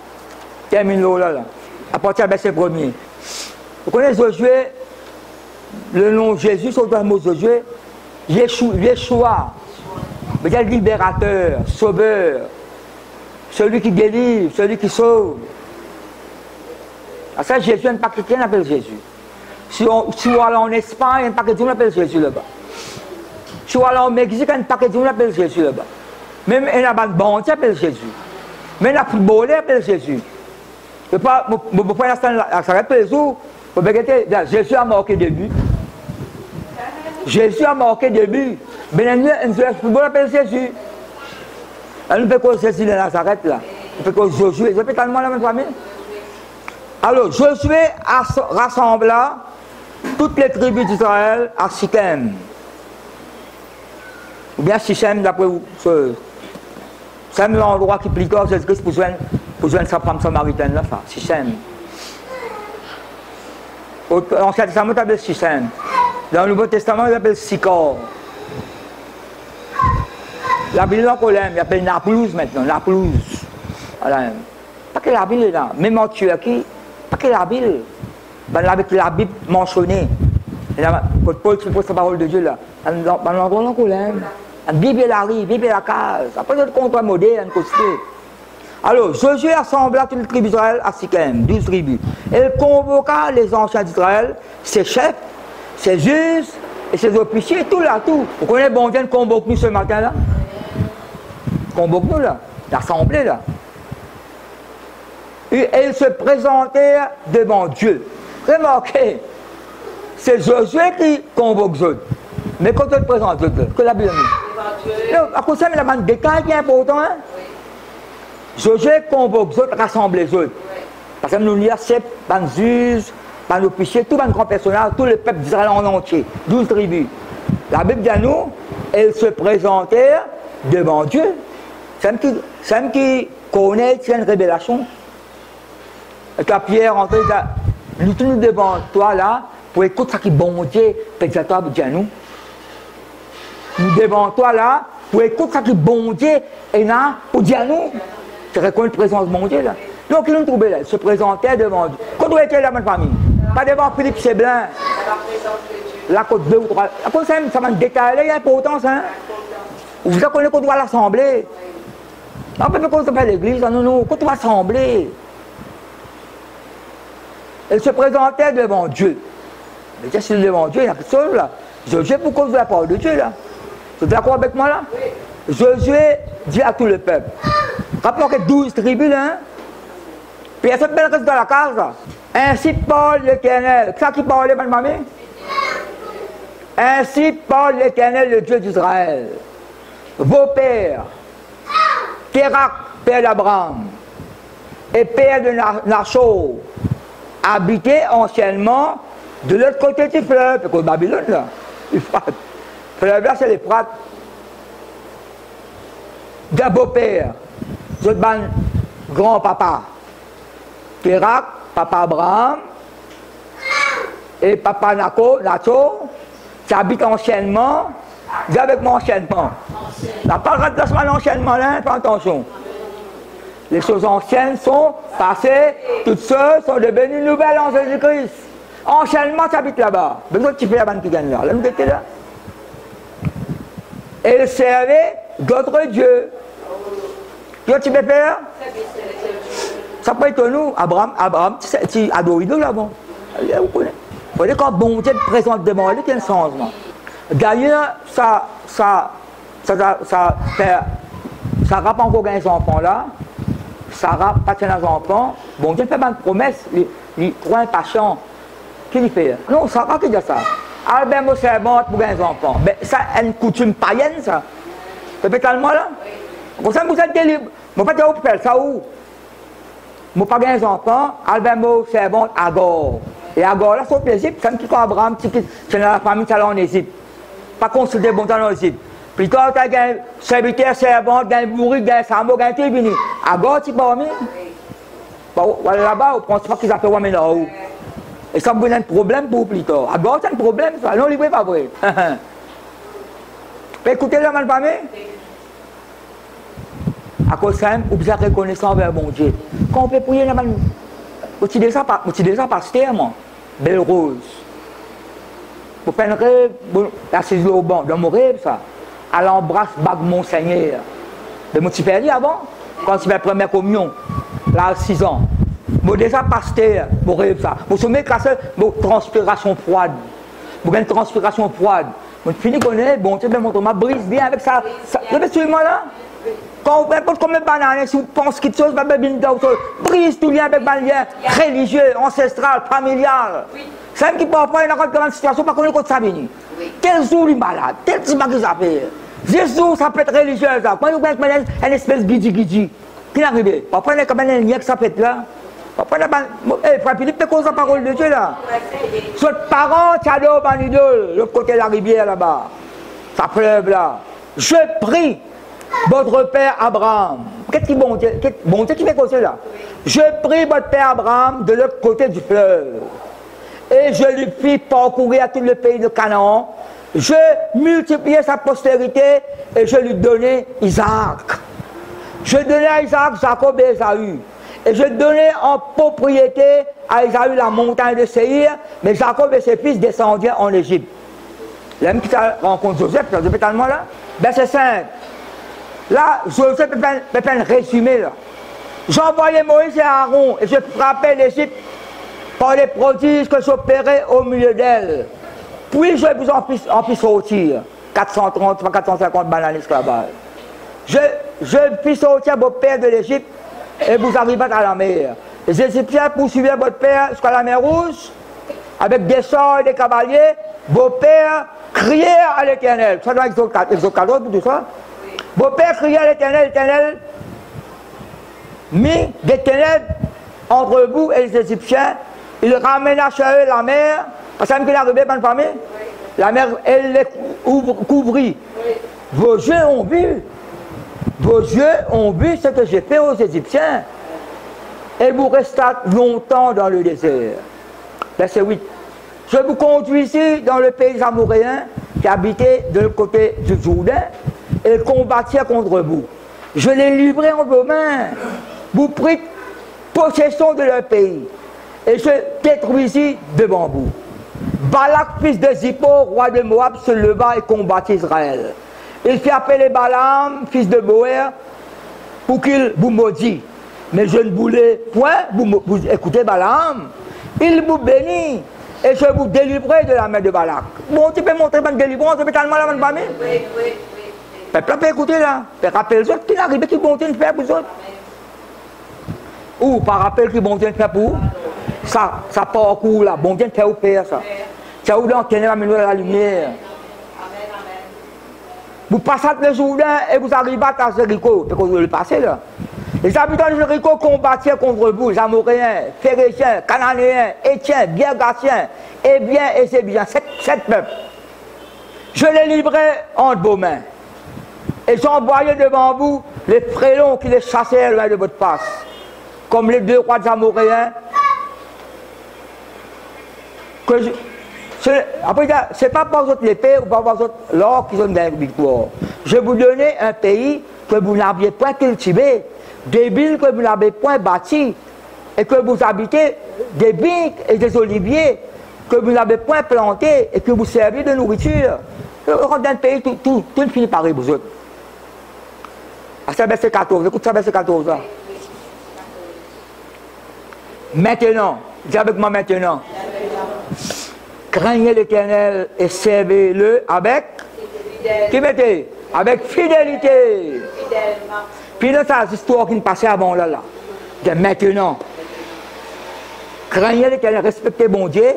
Termine l'eau là, là. À partir du verset premier. Vous connaissez Josué, le nom Jésus, c'est le mot Josué. Yeshua, veut dire libérateur, sauveur, celui qui délivre, celui qui sauve. À ça, Jésus, un paquet qui appelle Jésus. Si on, si on en Espagne, un paquet qui appelle Jésus là-bas. Si on va au Mexique, un paquet qui appelle Jésus là-bas. Même un bon, qui appelle Jésus. Même un footballeur appelle Jésus. Je ne peux pas, ça rappelle les Jésus a marqué début. Jésus a marqué début. Ben, un football appelle. Elle ne peut que Jésus de Nazareth que Josué. Je peux tellement la même famille. Alors, Josué rassembla toutes les tribus d'Israël à Sichem. Ou bien Sichem, d'après vous. C'est l'endroit qui plie Jésus-Christ pour joindre, sa femme samaritaine là, Sichem. L'Ancien Testament s'appelle Sichem. Dans le Nouveau Testament, il s'appelle Sicor. La ville en colère, il appelle Naplouse maintenant, Naplouse. Voilà. Pas que la ville est là. Même en Turquie, pas que la ville. Ben, avec la Bible mentionnée. Quand Paul pose sa parole de Dieu là, dans l'endroit en colère. La Bible est arrive, la Bible la case. Après, le contrat côté. Alors, Josué assembla toutes les tribus d'Israël à Sichem, 12 tribus. Elle convoqua les anciens d'Israël, ses chefs, ses juges et ses officiers, tout là, tout. Vous connaissez, bon Dieu convoque nous ce matin-là Convoque nous là, l'assemblée là. Et ils se présentèrent devant Dieu. Remarquez, c'est Josué qui convoque Dieu. Mais quand on te présente Dieu, que la Bible dit. À cause de ça, il y a un détail qui est important. Hein? Josué convoque Dieu, rassemble les autres. Parce que nous lisons, c'est nos péchés, tout le grand personnage, tout le peuple d'Israël en entier, douze tribus. La Bible dit à nous, elles se présentèrent devant Dieu. C'est qui, qui connaît une révélation. Pierre entré, nous tenons devant toi là, pour écouter ce qui bon Dieu, peut-être toi, nous. Nous devant toi là, pour écouter ce qui bon Dieu, et là, pour dire nous. Tu reconnais la présence de mon Dieu là. Donc, ils nous trouvaient là, se présentaient devant Dieu. Quand on était la même famille, pas devant Philippe Cheblin. La côte deux ou trois. La côte ça m'a détaillé, il y a importance, hein. Vous connaissez qu'on doit Non, pas qu'on se fait l'église, non, non, qu'on doit l'assembler. Elle se présentait devant Dieu. Mais qu'est-ce que devant Dieu, il y a quelque chose là. Josué, pourquoi vous la parole de Dieu là Vous êtes d'accord avec moi là Josué dit à tout le peuple. Rappelons que 12 tribus là. Hein? Cette belle reste dans la case là. Ainsi parle l'Éternel. Ça qui parlait, ma mamie? Ainsi parle l'Éternel, le Dieu d'Israël. Vos pères, Kérak, père d'Abraham, et père de Nachor, habitaient anciennement de l'autre côté du fleuve, parce que Babylone, là, (laughs) l'Euphrate. Le fleuve là, c'est l'Euphrate. De beau-père, grand-papa, Kérak, papa Abraham et papa Nako, Nacho, qui habitent anciennement, dis avec moi anciennement. La parole de l'anciennement là, fais attention. Les choses anciennes sont passées, toutes choses sont devenues nouvelles en Jésus-Christ. Anciennement, tu habites là-bas. Besoin tu fais la bande qui gagne là. Nous là. Et il servait d'autres dieux. Qu'est-ce que tu peux faire ça peut être nous, Abraham, Abraham, tu adores là, bon. Vous voyez, quand bon Dieu présente devant lui, un changement. D'ailleurs, ça, ça, ça, ça, ça, ça, Sarah pas encore des enfants là. Sarah pas des enfants. Bon Dieu fait une promesse, il trouve impatient. Qui lui fait Non, Sarah qui dit ça. Albert c'est bon pour des enfants. Mais ça, une coutume païenne, ça. C'est peut-être là Comme ça, vous êtes libre. Ne sais pas où faire ça où? Je n'ai pas des enfants, Albert Mo, c'est bon, Agor. Et Agor, là, c'est au Égypte, c'est un petit Abraham, c'est dans la famille, c'est en Égypte. Pas consulter bon temps. Puis quand tu as un serviteur, servant, un bourri, un samo, un tribuni, Agor, tu peux Là-bas, on pense pas qu'ils appellent là-haut. Et ça me un problème pour plus tard. Agor, c'est un problème, ça. Non, libre, pas vrai. (laughs) Écoutez, là, mal à cause ça, ou bien reconnaissant envers mon Dieu. Quand on peut prier, là, ça, vous ça par terme, belle rose. Vous faites un rêve, là c'est au banc, dans mon rêve ça. Elle embrasse bague mon Seigneur. De mon petit père avant, quand il fait la première communion, là à 6 ans. Vous déjà pasteur, mon rêve ça. Vous soumettez cassé, transpiration froide. Vous avez une transpiration froide. Finissez connaître, bon, tu sais, mon Thomas brise bien avec ça. Vous avez suivi moi là? Quand vous n'importe combien de bananes, si vous pensez quelque chose, vous avez brise tout lien avec lien religieux, ancestral, familial. C'est un qui parfois dans une situation, pas connaître ça venu. Quel jour il est malade, quel petit qui ça fait. Jésus, ça peut être religieux, ça. Quand vous avez une espèce de guidi-guidi, qui est arrivé Parfois, il y a comme un lien qui ça fait là. Parfois, il y a Frère Philippe, tu cause la parole de Dieu là. Votre parent, tu as l'homme idole, l'autre côté de la rivière là-bas. Ça pleuve là. Je prie votre père Abraham. Qu'est-ce qui bon Dieu, bon Dieu qui fait quoi là? Je prie votre père Abraham de l'autre côté du fleuve. Et je lui fis parcourir tout le pays de Canaan. Je multipliai sa postérité et je lui donnai Isaac. Je donnai à Isaac Jacob et Esaü. Et je donnai en propriété à Esaü la montagne de Séhir, mais Jacob et ses fils descendirent en Égypte. L'homme qui rencontre Joseph, Joseph là, ben c'est simple. Là, je fais un résumé. J'envoyais Moïse et Aaron et je frappais l'Égypte par les prodiges que j'opérais au milieu d'elle. Puis je vous en en sortir 430, 450 bananes esclavages. Je, je fis sortir vos pères de l'Égypte et vous arrivez à la mer. Les Égyptiens poursuivaient votre père jusqu'à la mer Rouge avec des sorts et des cavaliers. Vos pères criaient à l'Éternel. Ça doit être Exode tout ça. Vos pères criaient à l'éternel, l'éternel, mis des ténèbres entre vous et les Égyptiens. Il ramena chez eux la mer. Vous savez qu'il famille La mer, elle les couvrit. Vos yeux ont vu. Vos yeux ont vu ce que j'ai fait aux Égyptiens. Et vous restâtes longtemps dans le désert. Verset 8. Je vous conduis ici dans le pays amouréen qui habitait de l'autre côté du Jourdain et combattirent contre vous. Je les livrerai en vos mains. Vous prenez possession de leur pays. Et je détruisis devant vous. Balak, fils de Zippo, roi de Moab, se leva et combattit Israël. Il fit appeler Balaam, fils de Boer, pour qu'il vous maudit. Mais je ne voulais point vous, vous écouter Balaam. Il vous bénit et je vous délivrerai de la main de Balak. Bon, tu peux montrer une délivrance, peux tellement la main de Oui, oui. Peuple peut écouter là. Rappelle les autres qui arrive qui vont faire pour les autres. Ou par rappel qui vont faire pour ça, ça parcourt là, bon de faire au père ça. C'est où donc tenez la lumière. Vous passez le Jourdain et vous arrivez à Jéricho, c'est que vous le passez là? Les habitants de Jéricho combattirent contre vous, les Amoréens, Phéréciens, Cananéens, Étiens, Biergatiens, et bien et c'est bien, sept, peuples. Je les livrerai entre vos mains. Et j'envoyais devant vous les frélons qui les chassaient loin de votre face, comme les deux rois amoréens. Après, ce n'est pas par votre épée ou par votre l'or qu'ils ont gagné victoire. Je vous donnais un pays que vous n'aviez point cultivé, des villes que vous n'avez point bâties, et que vous habitez des vignes et des oliviers que vous n'avez point plantés et que vous servez de nourriture. Dans un pays, tout, tout finit par vous autres. À ça, verset 14. Écoute ça, verset 14. Là. Maintenant, dis avec moi maintenant. Craignez l'éternel et servez-le avec. Qui mettez? Avec fidélité. Puis là, ça, c'est l'histoire qui nous passait avant là. là. De maintenant. Craignez l'éternel, respectez bon Dieu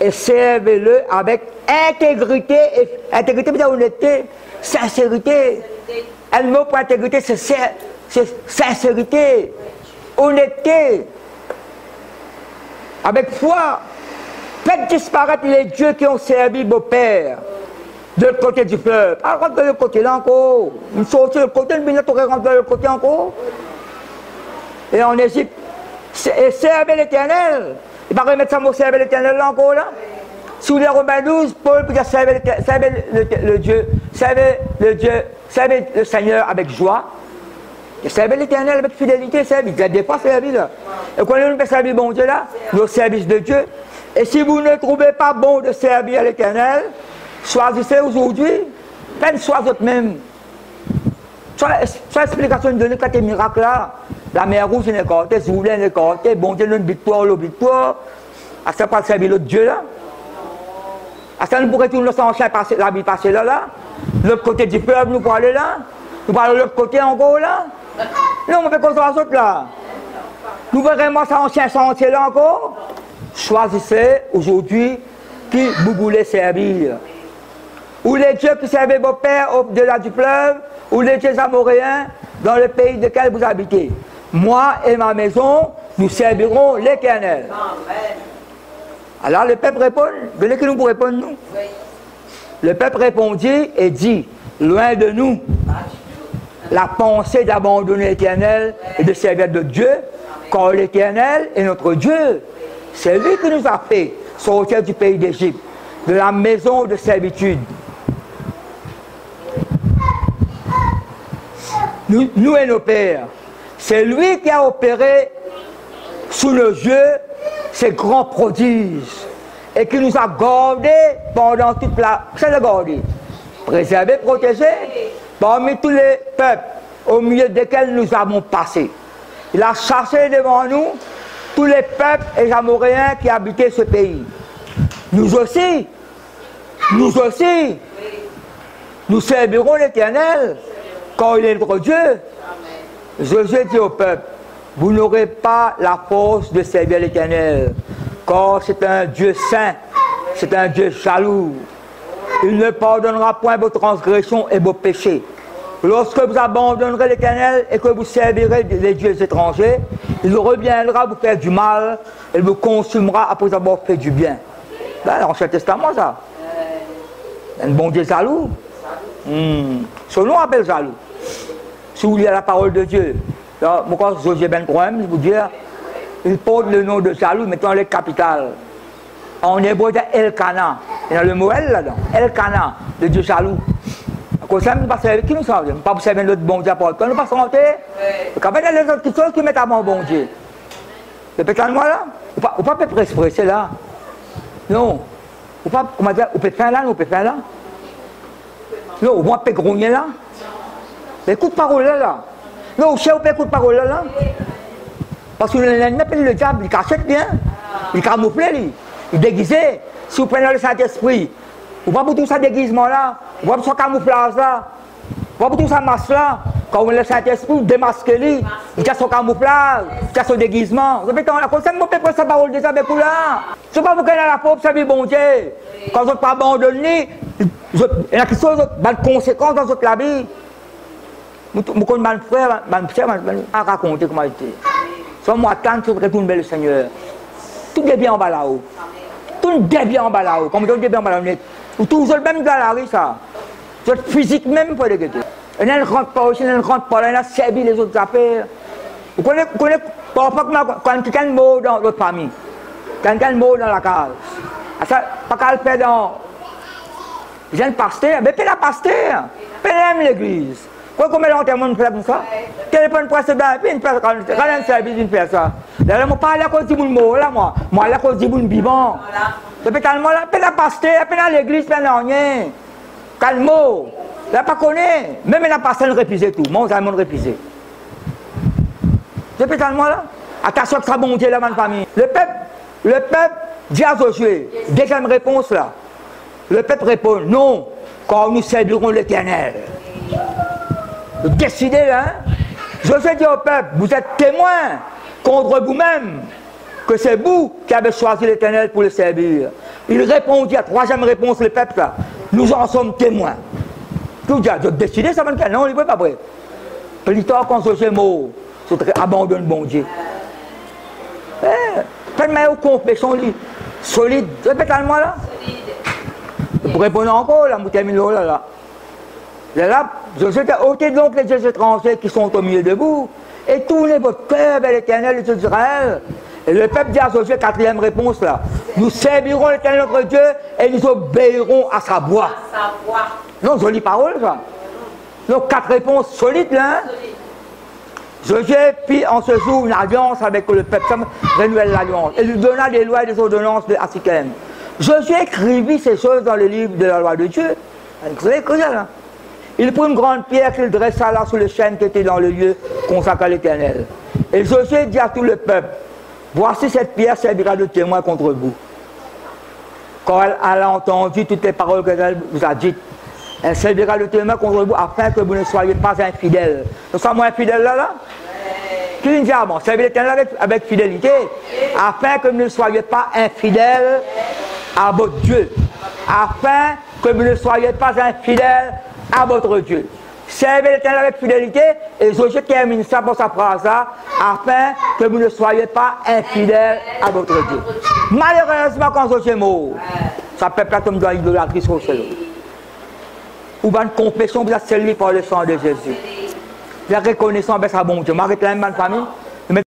et servez-le avec intégrité, et, intégrité dire honnêteté, sincérité. Un mot pour intégrité, c'est sincérité, honnêteté, avec foi. Faites disparaître les dieux qui ont servi vos pères de l'autre côté du fleuve. Alors, rentre de l'autre côté là encore. Une sortie de l'autre côté, une minute, on rentre de l'autre côté encore. Et en Égypte, et servez l'éternel. Il va remettre ça mot servez l'éternel là encore là. Sous les Romains 12, Paul peut dire servez le, Dieu, servez le Dieu, servez le Seigneur avec joie. Et servez l'éternel avec fidélité, servez. Il a des fois servi là. Et quand on peut servir bon Dieu là, au service de Dieu. Et si vous ne trouvez pas bon de servir l'éternel, choisissez aujourd'hui, faites choix vous-même. Soit l'explication de donner quand miracles là, la mer rouge est écartée, Zoulin est écarté, bon Dieu une victoire, la victoire. À ce pas servir l'autre Dieu là. À ce nous pourrions tourner le la vie passée là, là. L'autre côté du peuple, nous parler là. Nous parlons de l'autre côté encore là. Non, on fait ça autres là. Nous vraiment ça ancien sentier là encore. Choisissez aujourd'hui qui vous voulez servir. Ou les dieux qui servaient vos pères au-delà du fleuve, ou les dieux amoréens dans le pays de lequel vous habitez. Moi et ma maison, nous servirons l'éternel. Alors le peuple répond, venez que nous pour répondre nous. Le peuple répondit et dit, loin de nous, la pensée d'abandonner l'éternel et de servir de Dieu, car l'éternel est notre Dieu. C'est lui qui nous a fait sortir du pays d'Égypte, de la maison de servitude. Nous, et nos pères, c'est lui qui a opéré sous nos yeux ces grands prodiges et qui nous a gardés pendant toute la... C'est le garder. Préservé, protégé parmi tous les peuples au milieu desquels nous avons passé. Il a chassé devant nous tous les peuples et Amoréens qui habitaient ce pays. Nous aussi, nous aussi, nous servirons l'Éternel quand il est notre Dieu. Jésus dit au peuple, vous n'aurez pas la force de servir l'Éternel, car c'est un Dieu saint, c'est un Dieu jaloux. Il ne pardonnera point vos transgressions et vos péchés. Lorsque vous abandonnerez l'Éternel et que vous servirez les dieux étrangers, il reviendra vous faire du mal et vous consumera après avoir fait du bien. Ben, l'Ancien Testament, ça. Un bon Dieu jaloux. Hmm. Son nom appelle jaloux. Si vous lisez la parole de Dieu, moi, José Ben je vous dire, il porte le nom de jaloux, mettons les capitales. En hébreu, c'est Elkana. Il y a le mot El là-dedans. Elkana, le Dieu jaloux. Comme ça, nous pas servir qui nous savons. Nous pas servir notre bon Dieu pour Nous pas santé. Quand il y a les autres qui sont qui mettent à mon bon Dieu. Le pétale moi là, ou pas, ou pas peut expresser là. Non. Ou pas, comment dire, ou peut faire là, ou peut faire là. Non, ou moi peut grogner là. Mais écoute parole là là. Non, ou cher ou peut écoute parole là là. Parce que l'ennemi appelle le diable, il cachette bien. Il camoufle, il, il déguisé. Si vous prenez le Saint-Esprit, vous voyez pour tout ça déguisement là, vous voyez pour ce camouflage là, vous voyez pour tout ça masque là, quand vous le Saint-Esprit, démasque lui, il a son camouflage, il a son déguisement. Savez, comme ça, vous pouvez sa parole déjà avec vous là. C'est pas vous qui avez la pauvre, ça bon Dieu. Quand vous n'êtes pas abandonné, il y a quelque chose de conséquences dans votre la vie. Je mon frère, mon frère, m'a raconté comment il était. Soit moi, tant que je retourne le Seigneur. Tout est bien en bas là-haut. Tout est bien en bas là-haut. Comme on dit bien en bas là-haut. Ou toujours même galerie, ça. C'est physique même pour les guetter. Et elle ne rentre pas aussi, elle ne rentre pas là, elle a servi les autres affaires. Vous connaissez, vous connaissez parfois quand quelqu'un mort dans votre famille, quelqu'un mort dans la case. Ah, ça, pas qu'à le faire dans. Un pasteur, mais pas la pasteur, pas même l'église. Pourquoi combien d'enterrements on fait comme ça est le précédent Puis une personne, quand un service, une ça. Là, je parle à cause du mort là, moi. Moi, à cause du vivant. Depuis tellement là, puis la pasteur, puis dans l'église, puis dans rien. Calme. Là, pas connaît. Même la pasteur, répisé tout. Moi, j'ai mon répisé. Depuis tellement là, attention que ça bon Dieu là, ma famille. Le peuple, le peuple dit à Josué, deuxième réponse là. Le peuple répond, non, quand nous servirons l'éternel. Décidez, hein. Josué dit au peuple, vous êtes témoins contre vous-même. Que c'est vous qui avez choisi l'éternel pour le servir. Il répondit à la troisième réponse, le peuple, nous en sommes témoins. Tout dit, de décider ça, non, il ne peut pas prêt. Plus tard, quand ce mot, c'est abandonne bon Dieu. Eh, faites-moi une confession solide. Répète moi là. Solide. Pour répondre encore, là, vous terminez là. là. Là, je suis ôté donc les dieux étrangers qui sont au milieu de vous, et tournez votre cœur vers l'éternel d'Israël. Et le peuple dit à Josué, quatrième réponse là, nous servirons l'éternel notre Dieu et nous obéirons à sa voix. Non, jolie parole ça. Donc quatre réponses solides là. Hein? Josué fit en ce jour une alliance avec le peuple, renouvelle l'alliance, et lui donna des lois et des ordonnances de Asikem. Josué écrivit ces choses dans le livre de la loi de Dieu. Là Il prit une grande pierre qu'il dressa là sous le chêne qui était dans le lieu consacré à l'éternel. Et Josué dit à tout le peuple, voici cette pierre servira de témoin contre vous. Quand elle a entendu toutes les paroles qu'elle vous a dites, elle servira de témoin contre vous afin que vous ne soyez pas infidèles. Nous sommes infidèles là, là? Qui dit, ah bon, l'éternel avec, avec fidélité, afin que vous ne soyez pas infidèles à votre Dieu. Afin que vous ne soyez pas infidèles à votre Dieu. Servez l'éternel avec fidélité, et Josué termine ça pour sa phrase afin que vous ne soyez pas infidèles à votre Dieu. Malheureusement, quand Josué mort, ça peut pas comme dans l'idolâtrie sur ou une confession vous êtes par le sang de Jésus. La reconnaissance avec sa bon Dieu. M'arrête là, ma famille.